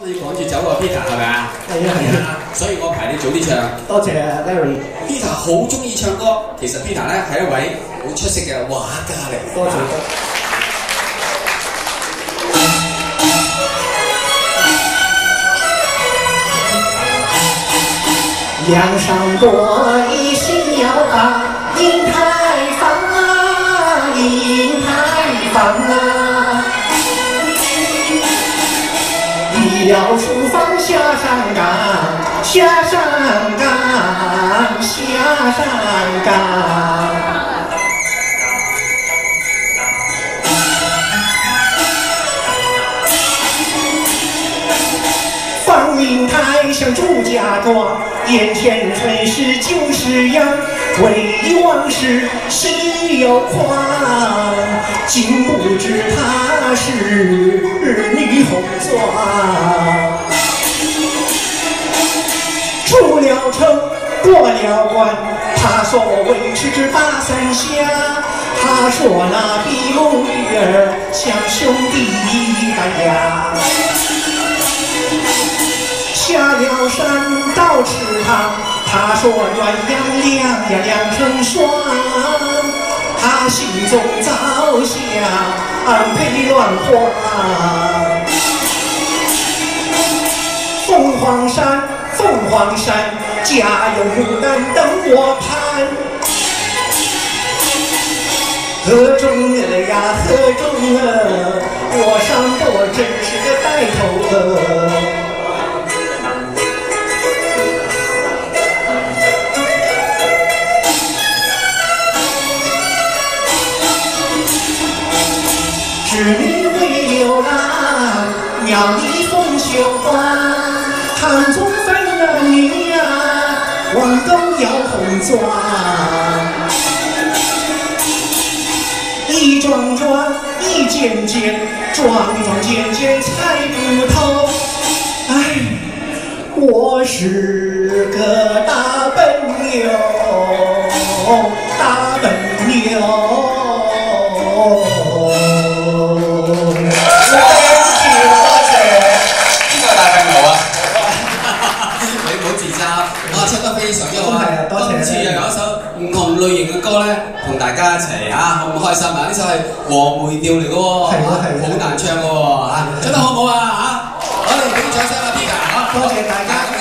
你趕住走啊，Peter 係咪啊？係啊係啊，所以我排你早啲唱。多謝 Larry，Peter 好中意唱歌，其實 Peter 咧係一位好出色嘅畫家嚟。多謝多。梁上国一心要把银台放啊，银台放啊，医疗厨房下上岗，下上岗，下上岗。放云台像祝家庄，眼前纯是旧时样，回忆往事心又狂。竟不知他是红妆。出了城，过了关，他说维持至八三峡，他说那比龙女儿像兄弟一般呀。下了山到池塘，他说鸳鸯两呀两成双，他心中早想配鸾花。凤凰山，凤凰山，家有牡丹等我盼。河中鹅呀，河中鹅，我上多真是个带头鹅。织女会流浪，要你凤绣花，堂中分儿女呀，王都要红妆。一桩桩，一件件，桩桩件件猜不透。哎，我是个大笨牛，大笨牛。唔好自责我唱得非常之好啊！今次又有一首唔同類型嘅歌咧，同大家一齊啊，好唔開心啊！呢首係黃梅調嚟嘅喎，係啊係啊好難唱嘅喎嚇，唱得好唔好啊嚇？我哋俾啲掌聲啊，Peter 嚇！多謝大家咁